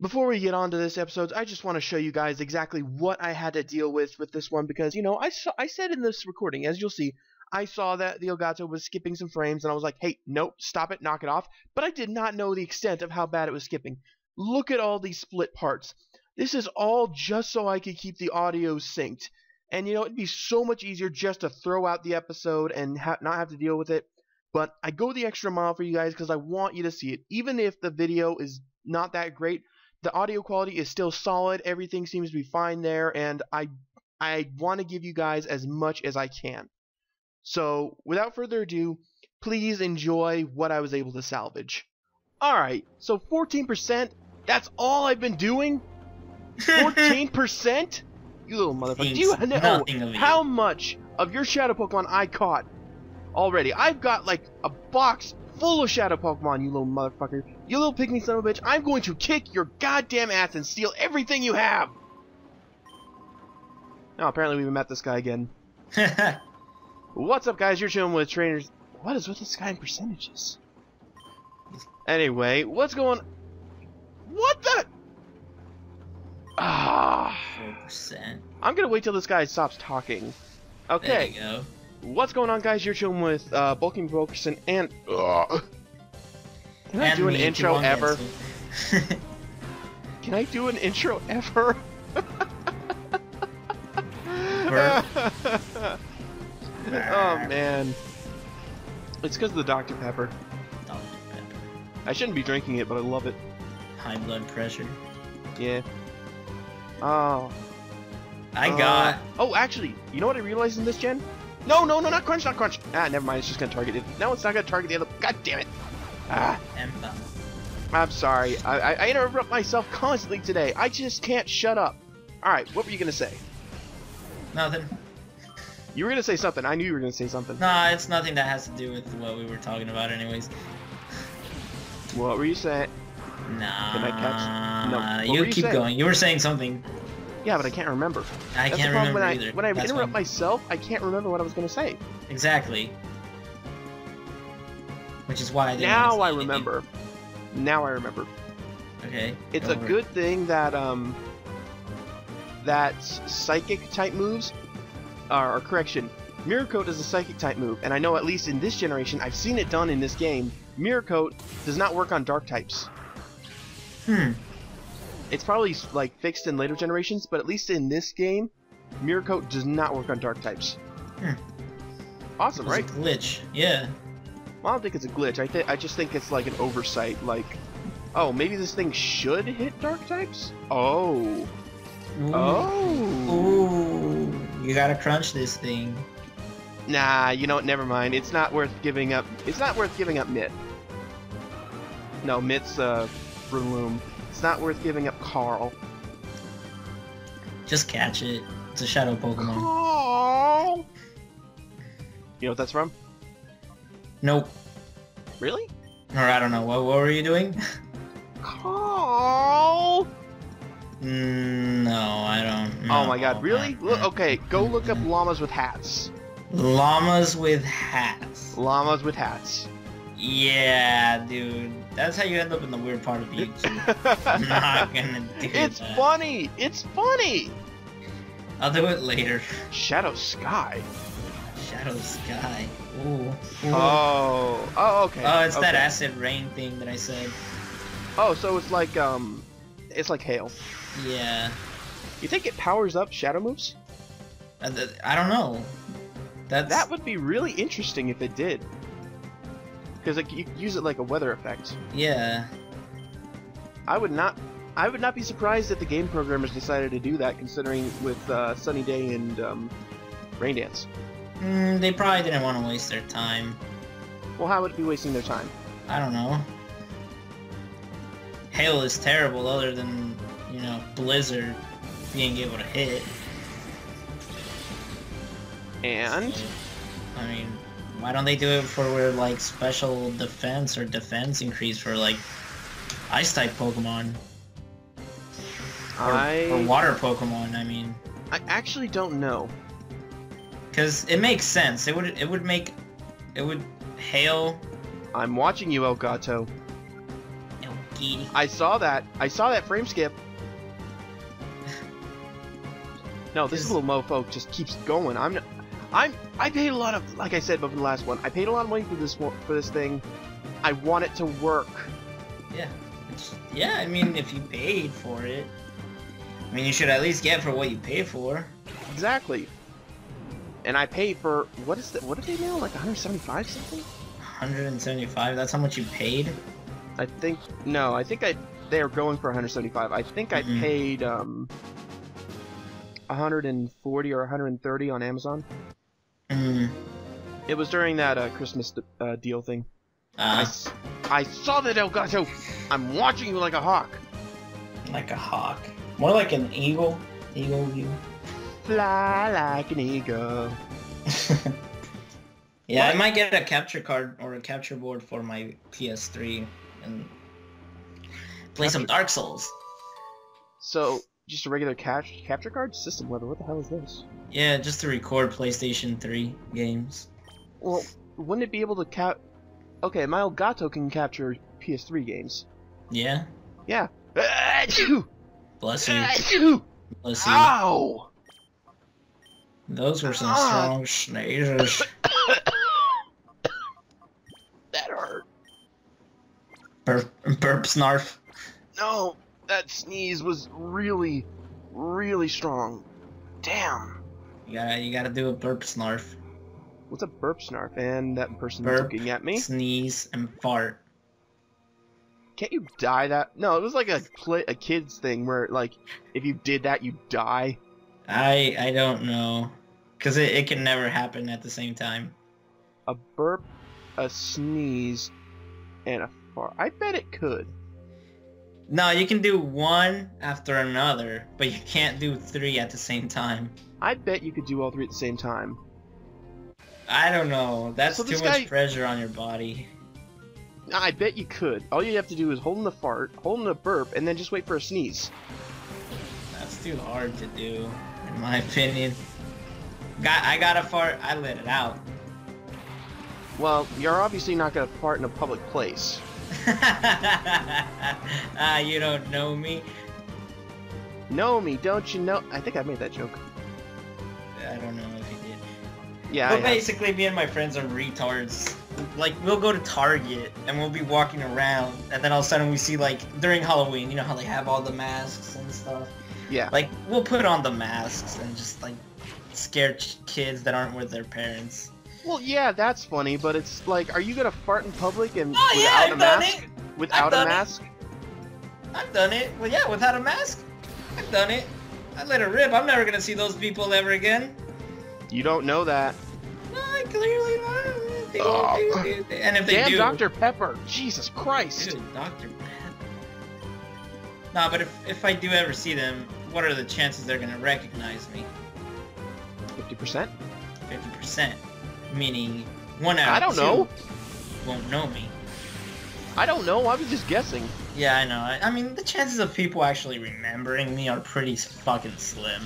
before we get on to this episode, I just want to show you guys exactly what I had to deal with with this one because you know I saw I said in this recording, as you'll see, I saw that the Elgato was skipping some frames, and I was like, hey, nope, stop it, knock it off. But I did not know the extent of how bad it was skipping. Look at all these split parts. This is all just so I could keep the audio synced. And you know, it'd be so much easier just to throw out the episode and ha- not have to deal with it. But I go the extra mile for you guys because I want you to see it. Even if the video is not that great, the audio quality is still solid. Everything seems to be fine there, and I I want to give you guys as much as I can. So, without further ado, please enjoy what I was able to salvage. Alright, so 14%, that's all I've been doing? 14%? you little motherfucker. Do you know nothing of you. how much of your Shadow Pokemon I caught already? I've got like a box full of Shadow Pokemon, you little motherfucker. You little pygmy son of a bitch. I'm going to kick your goddamn ass and steal everything you have! Oh, apparently we've met this guy again. What's up, guys? You're chilling with trainers. What is with this guy in percentages? Anyway, what's going? What the? Ah, Four percent. I'm gonna wait till this guy stops talking. There Okay, you go. what's going on, guys? You're chilling with uh, Bulky McBulkerson and. Ugh. Can I do an intro ever? Can I do an intro ever? Oh man, it's because of the Dr Pepper. Dr. Pepper. I shouldn't be drinking it, but I love it. High blood pressure. Yeah. Oh. I uh, got. Oh, actually, you know what I realized in this gen? No, no, no, not crunch, not crunch. Ah, never mind. It's just gonna target it. No, it's not gonna target the other. God damn it. Ah. I'm sorry. I, I, I interrupt myself constantly today. I just can't shut up. All right, what were you gonna say? Nothing. You were gonna say something. I knew you were gonna say something. Nah, it's nothing that has to do with what we were talking about, anyways. What were you saying? Nah. Can I catch- no, what You you keep saying? going. You were saying something. Yeah, but I can't remember. I That's can't remember when either. I when I That's interrupt myself, I can't remember what I was gonna say. Exactly. Which is why I didn't Now I say anything. remember. Now I remember. Okay. It's a good thing that um that psychic type moves are or correction. Mirror Coat is a psychic type move, and I know at least in this generation, I've seen it done in this game. Mirror Coat does not work on dark types. Hmm. It's probably like fixed in later generations, but at least in this game, Mirror Coat does not work on dark types. Hmm. Awesome, right? a glitch. Yeah. Well, I don't think it's a glitch. I think I just think it's like an oversight. Like, oh, maybe this thing should hit dark types. Oh, Ooh. oh. Ooh. You gotta crunch this thing. Nah, you know what? Never mind. It's not worth giving up. It's not worth giving up Mitt. No, Mitt's uh, Breloom. It's not worth giving up Carl. Just catch it. It's a shadow Pokemon. Carl. You know what that's from? Nope. Really? Or I don't know. What, what were you doing? Carl. Mm, no, I don't. Oh my. God! Really? Look, okay, go look up llamas with hats. Llamas with hats. Llamas with hats. Yeah, dude. That's how you end up in the weird part of YouTube. I'm not gonna do it's that. funny. It's funny. I'll do it later. Shadow Sky. Shadow Sky. Ooh. Ooh. Oh. Oh. Okay. Oh, it's that acid rain thing that I said. Oh, so it's like um, it's like hail. Yeah. You think it powers up shadow moves? I, I don't know. That's That would be really interesting if it did. Because like, you could use it like a weather effect. yeah. I would not. I would not be surprised if the game programmers decided to do that, considering with uh, Sunny Day and um, Rain Dance. Mm, they probably didn't want to waste their time. Well, how would it be wasting their time? I don't know. Hail is terrible, other than you know Blizzard being able to hit. And I mean, why don't they do it for where like special defense or defense increase for like ice type Pokemon or, I, or water Pokemon? I mean, I actually don't know. Because it makes sense. It would it would make it would hail. I'm watching you, Elgato. Mankey. I saw that. I saw that frame skip. No, this little mofo just keeps going. I'm, I'm, I paid a lot of, like I said before the last one. I paid a lot of money for this one, for this thing. I want it to work. Yeah. It's, yeah, I mean, if you paid for it, I mean, you should at least get for what you pay for. Exactly. And I paid for what is that? What did they mail? Like 175 something? 175. That's how much you paid. I think no. I think I they are going for 175. I think I Mhm. paid um 140 or 130 on Amazon. Mm. It was during that uh, Christmas uh, deal thing. I, Uh, s- I saw that Elgato. I'm watching you like a hawk. like a hawk. More like an eagle. Eagle view. Fly like an eagle. yeah, I might get a capture card or a capture board for my PS3 and play some Dark Souls. So just a regular cap- capture card system level. What the hell is this? Yeah, just to record PlayStation 3 games. Well, wouldn't it be able to cap? Okay, my Elgato can capture PS3 games. Yeah. Yeah. Achoo! Bless you. Achoo! Bless you. Ow! Those were some Ah. strong sneezes. That hurt. Burp, burp snarf. No, that sneeze was really, really strong. Damn. You gotta, you gotta do a burp snarf. What's a burp snarf? And that person Burp. looking at me. Sneeze and fart. Can't you die that? No, it was like a play, a kids thing where like if you did that you die. I, I don't know. Cause it, it can never happen at the same time. A burp, a sneeze, and a fart. I bet it could. No, you can do one after another, but you can't do three at the same time. I bet you could do all three at the same time. I don't know. That's So too much guy- pressure on your body. I bet you could. All you have to do is hold in the fart, hold in the burp, and then just wait for a sneeze. That's too hard to do, in my opinion. Got, I got a fart. I let it out. Well, you're obviously not gonna fart in a public place. ah, you don't know me. Know me, don't you know? I think I made that joke. I don't know if you did. Yeah, I but have. basically, me and my friends are retards. Like, we'll go to Target and we'll be walking around, and then all of a sudden we see, like, during Halloween, you know how they have all the masks and stuff? yeah. Like, we'll put on the masks and just, like, scare ch- kids that aren't with their parents. Well, yeah, that's funny, but it's like, are you gonna fart in public and Oh, yeah, without I've a done mask? it! Without a it. mask? I've done it. Well, yeah, without a mask. I've done it. I let it rip. I'm never gonna see those people ever again. You don't know that. No, I clearly not. They Oh. do it. And if they Damn, do, Dr. Pepper! Jesus Christ! Dude, Dr. Pepper. Nah, but if, if I do ever see them, what are the chances they're gonna recognize me? 50%? 50%. Meaning, one out I don't know. won't know me. I don't know, I was just guessing. Yeah, I know. I, I mean, the chances of people actually remembering me are pretty fucking slim.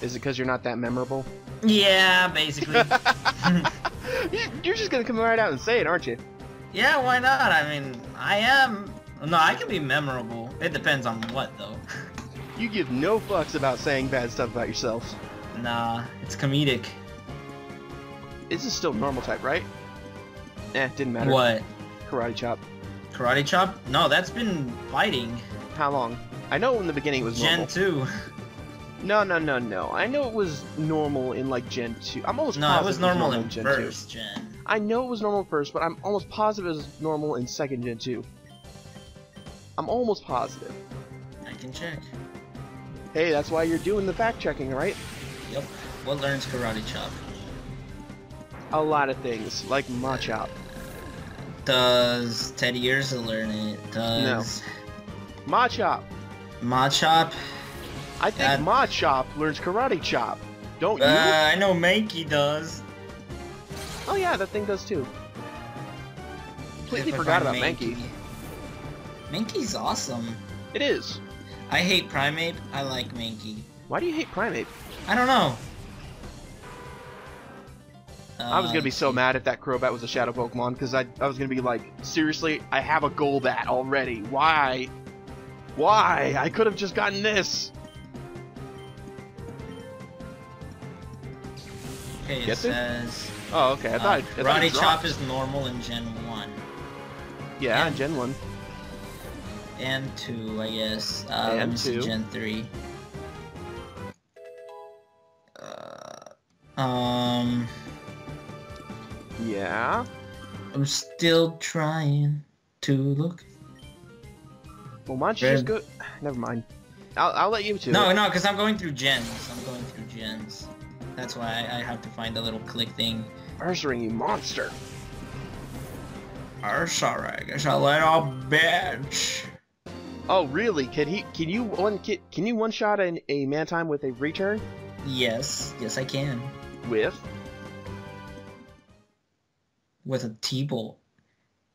Is it because you're not that memorable? Yeah, basically. You're just gonna come right out and say it, aren't you? yeah, why not? I mean, I am... No, I can be memorable. It depends on what, though. You give no fucks about saying bad stuff about yourself. Nah, it's comedic. This is still normal type, right? Eh, didn't matter. What? Karate chop. Karate chop? No, that's been fighting. How long? I know in the beginning it was normal. Gen 2. No, no, no, no. I know it was normal in like Gen 2. I'm almost No, it positive was normal in Gen first gen. 2. I know it was normal first, but I'm almost positive it was normal in second Gen 2. I'm almost positive. I can check. Hey, that's why you're doing the fact checking, right? Yep. What learns karate chop? A lot of things, like Machop. Does Teddiursa learn it? Does Machop. Machop? I think Uh, Machop learns Karate Chop. Don't you? Uh, I know Mankey does. oh yeah, that thing does too. Completely forgot about find Mankey. Mankey's awesome. It is. I hate Primeape. I like Mankey. Why do you hate Primeape? I don't know. I was gonna be Uh, so mad if that Crobat was a Shadow Pokemon because I I was gonna be like, seriously, I have a Golbat already. Why? Why? I could have just gotten this. Okay, it Gets it? says Oh, okay. I uh, thought. I Karate Chop is normal in Gen One Yeah, and- Gen One. and Two, I guess. Uh, And two. Gen Three. Um, Yeah. I'm still trying to look. Well, why don't you just go? Never mind. I'll I'll let you two. No, no, because I'm going through gens. I'm going through gens. That's why I, I have to find the little click thing. Ursaring, you monster. I'm sorry, I guess I'll let off bitch. Oh, really? Can he? Can you one? Can, can you one shot an, a man time with a return? Yes, yes I can. With? With a T-bolt.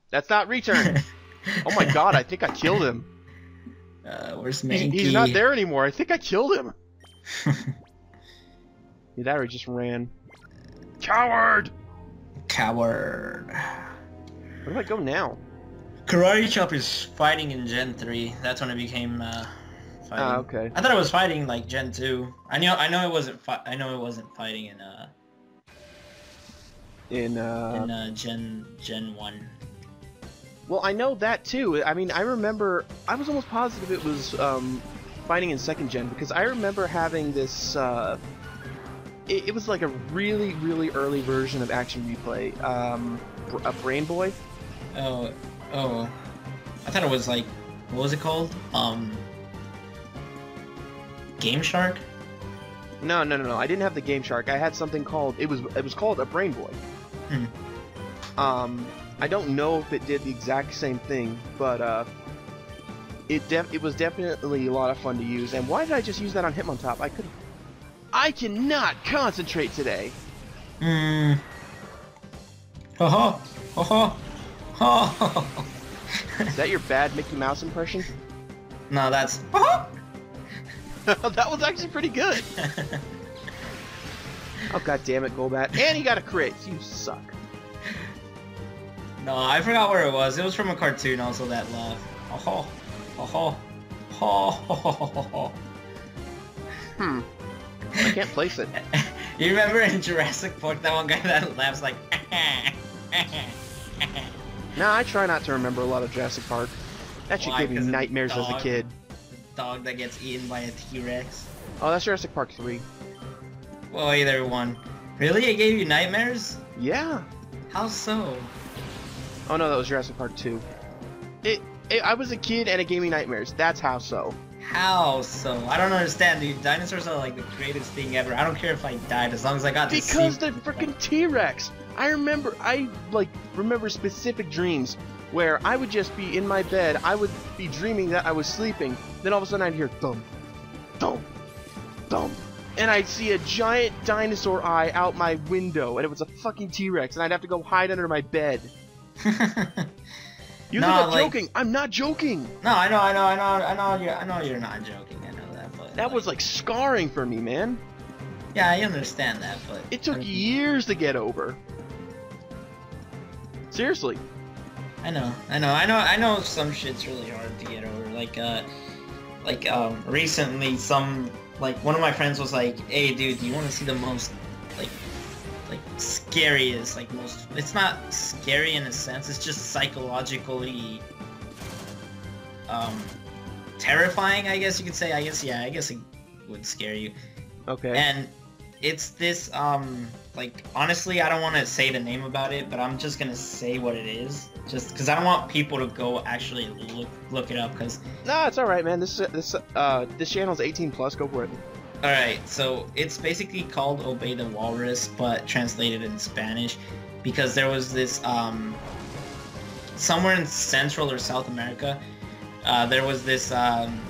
That's not return. oh my god! I think I killed him. uh, where's He's, Mankey? he's not there anymore. I think I killed him. Yeah, that or he just ran. Coward! Coward. Where do I go now? Karate Chop is fighting in Gen 3. That's when it became uh, fighting. Ah, okay. I thought it was fighting like Gen 2. I know I know it wasn't I know it wasn't fighting in uh In uh. in uh, Gen Gen 1. Well, I know that too. I mean, I remember. I was almost positive it was um, fighting in second gen because I remember having this. Uh, it, it was like a really, really early version of Action Replay. Um, a Brain Boy. Oh, oh. I thought it was like, what was it called? Um, Game Shark? No, no, no, no. I didn't have the Game Shark. I had something called. It was. It was called a Brain Boy. Hmm. Um, I don't know if it did the exact same thing, but uh, it def- it was definitely a lot of fun to use. And why did I just use that on Hitmontop? I could. I cannot concentrate today. Hmm. Ha ha! Ha ha! Is that your bad Mickey Mouse impression? No, that's. Ha that was actually pretty good. Oh god damn it, Golbat. And you got a crit. You suck. No, I forgot where it was. It was from a cartoon also that laugh. Ha ha ha ha! Hmm. I can't place it. You remember in Jurassic Park that one guy that laughs like Nah, I try not to remember a lot of Jurassic Park. That should Why? give me 'Cause of the nightmares as a kid. Dog that gets eaten by a T-Rex? Oh, that's Jurassic Park 3. Well, either one. Really? It gave you nightmares? Yeah. How so? Oh no, that was Jurassic Park 2. It, it I was a kid and it gave me nightmares. That's how so. How so? I don't understand, dude. Dinosaurs are like the greatest thing ever. I don't care if I died as long as I got to see. Because the freaking T-Rex. I remember I like remember specific dreams where I would just be in my bed, I would be dreaming that I was sleeping, then all of a sudden I'd hear thump, thump, thump, and I'd see a giant dinosaur eye out my window, and it was a fucking T-Rex, and I'd have to go hide under my bed. You No, think I'm like- joking? I'm not joking. no, I know, I know, I know, I know. You're, I know you're not joking. I know that, but That was like scarring for me, man. Yeah, I understand that, but It took years to get over. Seriously. I know, I know, I know, I know. Some shit's really hard to get over. Like, uh, like um, recently, some like one of my friends was like, "Hey, dude, do you want to see the most like, like scariest, like most? It's not scary in a sense. It's just psychologically, um, terrifying. I guess you could say. I guess yeah. I guess it would scare you. Okay. And it's this, um, like, honestly, I don't want to say the name about it, but I'm just gonna say what it is. Just because I don't want people to go actually look look it up, because... No, it's all right, man. This this uh this channel's 18 plus. Go for it. Alright, so it's basically called Obey the Walrus, but translated in Spanish, because there was this, um... Somewhere in Central or South America, uh, there was this, um...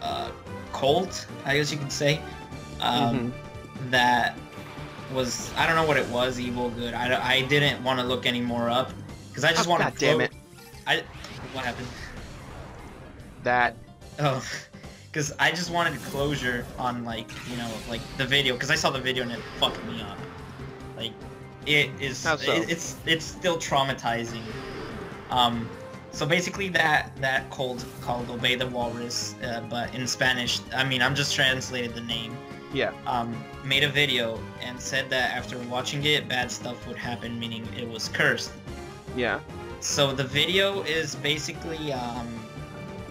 Uh, cult, I guess you could say, um... that was I don't know what it was, evil, good. I, I didn't want to look any more up because I just Oh, want God to. damn it. I what happened? That Oh, because I just wanted closure on like you know like the video because I saw the video and it fucked me up. Like, it is so? it, it's it's still traumatizing. Um, so basically, that that cult called Obey the Walrus, uh, but in Spanish. I mean, I'm just translated the name. Yeah. Um, made a video and said that after watching it, bad stuff would happen, meaning it was cursed. Yeah. So the video is basically um,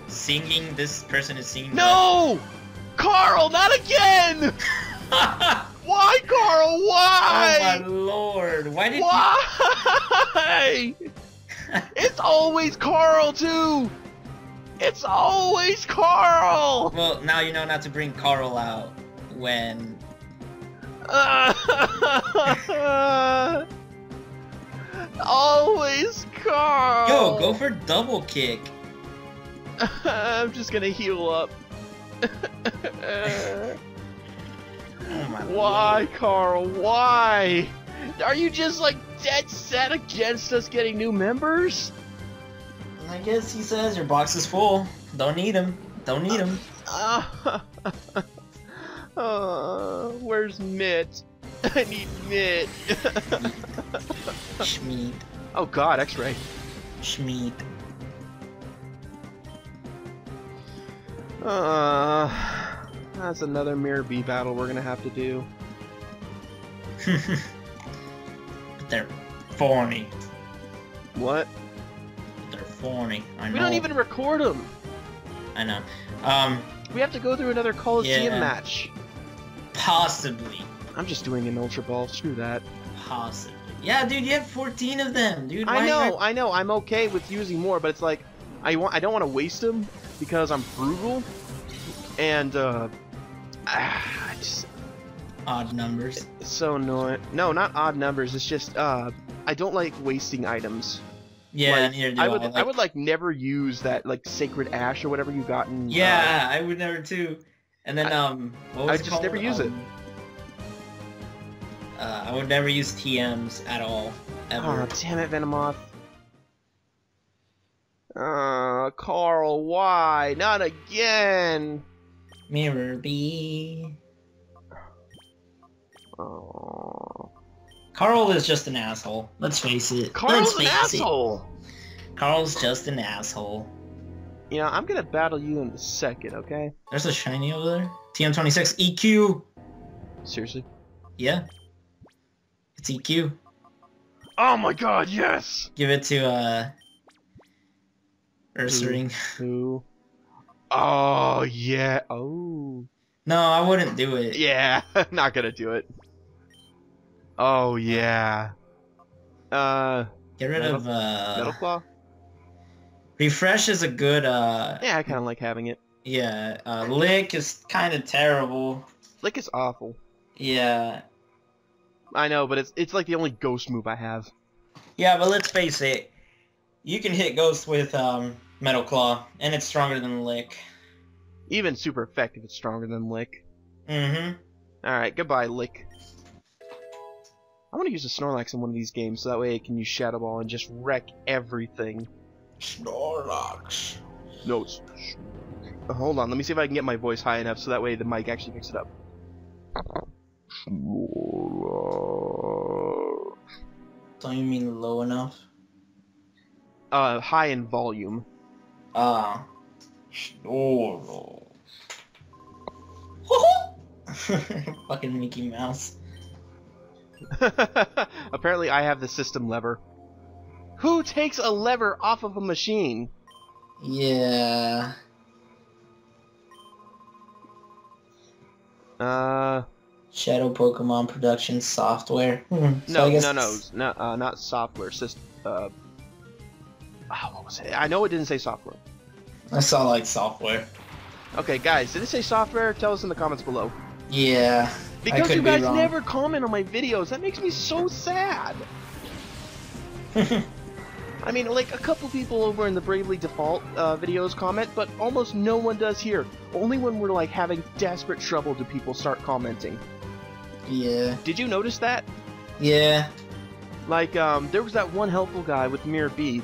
singing. This person is singing. the- No! Carl, not again! Why, Carl? Why? Oh my lord! Why did Why? it's always Carl too. It's always Carl. Well, now you know not to bring Carl out when. always Carl. Yo, go for double kick. I'm just gonna heal up. Oh Why, lord. Carl? Why? Are you just like dead set against us getting new members? I guess he says your box is full. Don't need him. Don't need him. Uh, uh, where's Mitt? I need Mitt. Schmeat. oh God, X-ray. Schmeat. Uh, that's another Mirror B battle we're gonna have to do. but they're phony. What? They're phony. I know. We don't even record them. I know. Um, We have to go through another Coliseum Yeah. match. Possibly. I'm just doing an Ultra Ball. Screw that. Possibly. Yeah, dude, you have 14 of them, dude. I know, I know. I'm okay with using more, but it's like I want. I don't want to waste them because I'm frugal, and uh, I just Odd numbers. it's so annoying. No, not odd numbers. It's just uh, I don't like wasting items. Yeah, Like, I I. would. I like- would like never use that like sacred ash or whatever you got in. uh, Yeah, I would never too. And then um, what was I it just called? never use it. Um, Uh, I would never use TMs at all, ever. Oh, damn it, Venomoth. Uh, Carl, why? Not again! Mirror B. Oh. Carl is just an asshole. Let's face it. Carl's Let's an face it. asshole! Carl's just an asshole. You know, I'm gonna battle you in a second, okay? There's a shiny over there. TM26 EQ. Seriously? Yeah. It's EQ. Oh my god, yes! Give it to uh Ursaring. Who? Oh, yeah. Oh. No, I wouldn't do it. Yeah, not gonna do it. Oh, yeah. Uh, Get rid Metal- of uh Metal Claw? Refresh is a good uh Yeah, I kinda like having it. yeah, uh Lick is kinda terrible. Lick is awful. Yeah. I know, but it's it's like the only ghost move I have. Yeah, but let's face it. You can hit Ghost with um Metal Claw, and it's stronger than Lick. Even super effective, it's stronger than Lick. Mm-hmm. Alright, goodbye, Lick. I want to use a Snorlax in one of these games so that way it can use Shadow Ball and just wreck everything. Snorlax. No, it's... Uh, Hold on, let me see if I can get my voice high enough so that way the mic actually picks it up. Don't you mean low enough? Uh, high in volume. Ah. Snorlax. Fucking Mickey Mouse. Apparently I have the system lever. Who takes a lever off of a machine? Yeah. Uh, Shadow Pokemon production software. Hmm, so no, no, no, no, uh, not software. System. Uh, ah, what was it? I know it didn't say software. I saw like software. Okay, guys, did it say software? Tell us in the comments below. Yeah. Because could you be guys wrong. never comment on my videos, that makes me so sad. I mean, like a couple people over in the Bravely Default uh, videos comment, but almost no one does here. Only when we're like having desperate trouble do people start commenting. yeah. Did you notice that? Yeah. Like, um, there was that one helpful guy with Mirror B.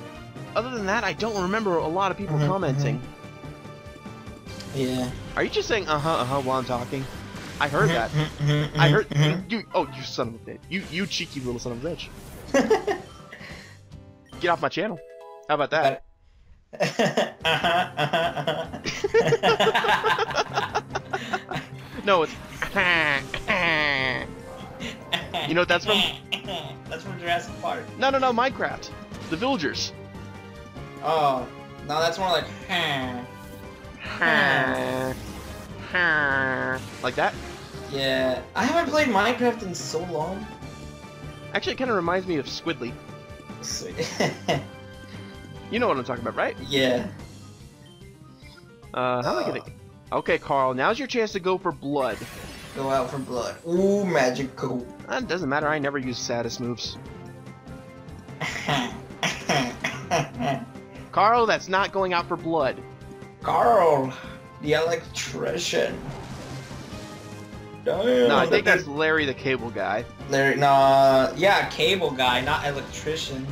Other than that, I don't remember a lot of people Mhm, commenting. Yeah. Are you just saying uh huh, uh huh while I'm talking? I heard that. I heard you, you. Oh, you son of a bitch! You you cheeky little son of a bitch! Get off my channel. How about that? uh-huh, uh-huh, uh-huh. No, it's. You know what that's from? That's from Jurassic Park. No, no, no, Minecraft. The villagers. Oh, no, that's more like. like that. Yeah, I haven't played Minecraft in so long. Actually, it kind of reminds me of Squidly. You know what I'm talking about, right? yeah. Uh, how am I gonna? Okay, Carl. Now's your chance to go for blood. Go out for blood. Ooh, magical. Uh, it doesn't matter. I never use saddest moves. Carl, that's not going out for blood. Carl, the electrician. Damn. No, I think that's Larry the Cable Guy. Larry. Nah, yeah, cable guy, not electrician.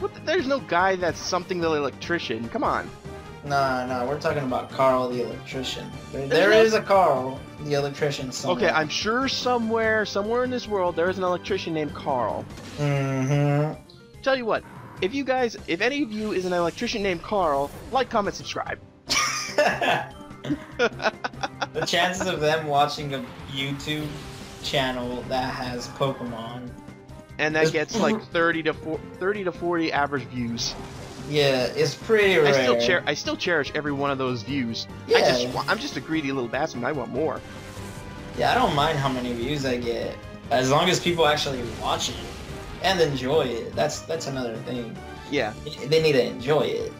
What? The, there's no guy that's something the electrician. Come on. Nah, nah, we're talking about Carl the electrician. There, There's there no- is a Carl the electrician somewhere. Okay, I'm sure somewhere, somewhere in this world, there is an electrician named Carl. Mm-hmm. Tell you what, if you guys, if any of you is an electrician named Carl, like, comment, subscribe. the chances of them watching a YouTube channel that has Pokemon. And that gets like 30 to 4, 30 to 40 average views. Yeah, it's pretty rare. I still cher- I still cherish every one of those views. Yeah. I just I'm just a greedy little bastard. and I want more. Yeah, I don't mind how many views I get, as long as people actually watch it and enjoy it. That's that's another thing. Yeah. They need to enjoy it.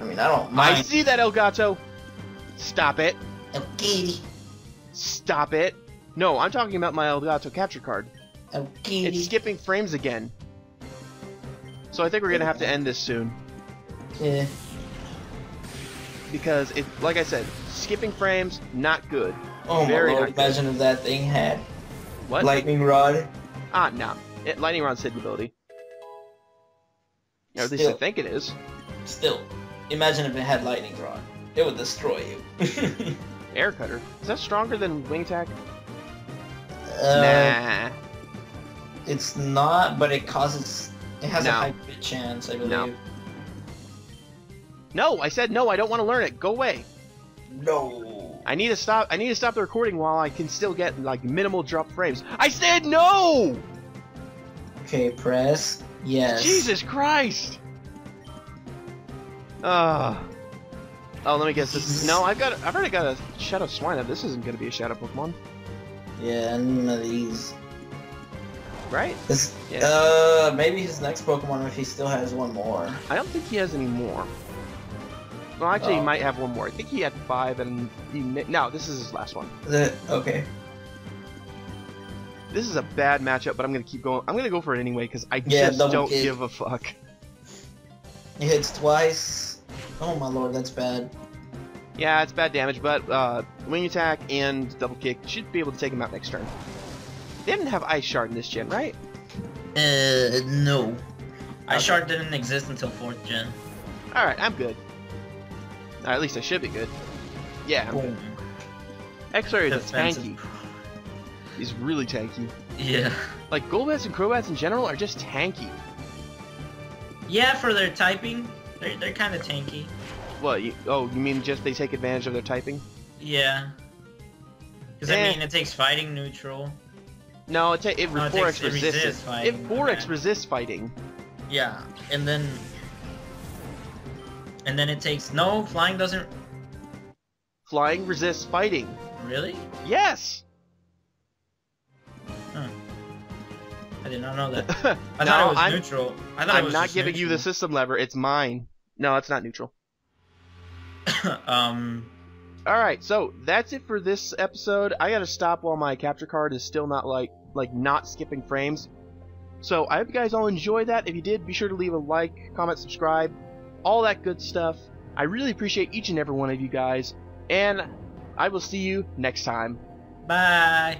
I mean, I don't I see that Elgato. Stop it. Okay, Stop it. No, I'm talking about my Elgato capture card. okay. It's skipping frames again. So I think we're gonna have to end this soon Yeah. because it, like I said, skipping frames not good. Oh Very my lord! good. Imagine if that thing had What? lightning rod. ah, no. It, lightning rod's hidden ability. Or at least I think it is. Still, imagine if it had lightning rod. It would destroy you. Air cutter. Is that stronger than wing attack? uh, nah. It's not, but it causes. It has No. a high crit chance, I believe. No. No, I said no. I don't want to learn it. Go away. No. I need to stop. I need to stop the recording while I can still get like minimal drop frames. I said no. Okay, press. Yes. Jesus Christ. Uh. Oh, let me guess. This no, I've got. I've already got a Shadow Swine. This isn't gonna be a Shadow Pokemon, Yeah, none of these. right? This, Yeah. Uh, maybe his next Pokemon if he still has one more. I don't think he has any more. Well, actually, he Oh. might have one more. I think he had five, and he. No, this is his last one. The okay. This is a bad matchup, but I'm gonna keep going. I'm gonna go for it anyway because I Yeah, just don't kick. give a fuck. He hits twice. Oh my lord, that's bad. Yeah, it's bad damage, but uh, wing attack and double kick should be able to take him out next turn. They didn't have Ice Shard in this gen, right? Uh, no. Ice Shard didn't exist until 4th gen. Alright, I'm good. Or at least I should be good. Yeah, I'm good. Boom. X-Ray is tanky. He's really tanky. Yeah. Like, Golbats and Crobats in general are just tanky. Yeah, for their typing, they're, they're kind of tanky. What, you, oh, you mean just they take advantage of their typing? Yeah. Because, Eh. I mean, it takes fighting neutral. No, it, ta- it, No, it 4x takes- it resists resists it. fighting, It 4x okay. resists fighting. Yeah. And then... And then it takes... No, flying doesn't... Flying resists fighting. Really? Yes! I did not know that. I no, thought it was I'm, neutral. I thought it I'm was not giving you the system lever. It's mine. No, it's not neutral. um... Alright, so that's it for this episode. I gotta stop while my capture card is still not like like not skipping frames. So I hope you guys all enjoyed that. If you did, be sure to leave a like, comment, subscribe, all that good stuff. I really appreciate each and every one of you guys, and I will see you next time. Bye!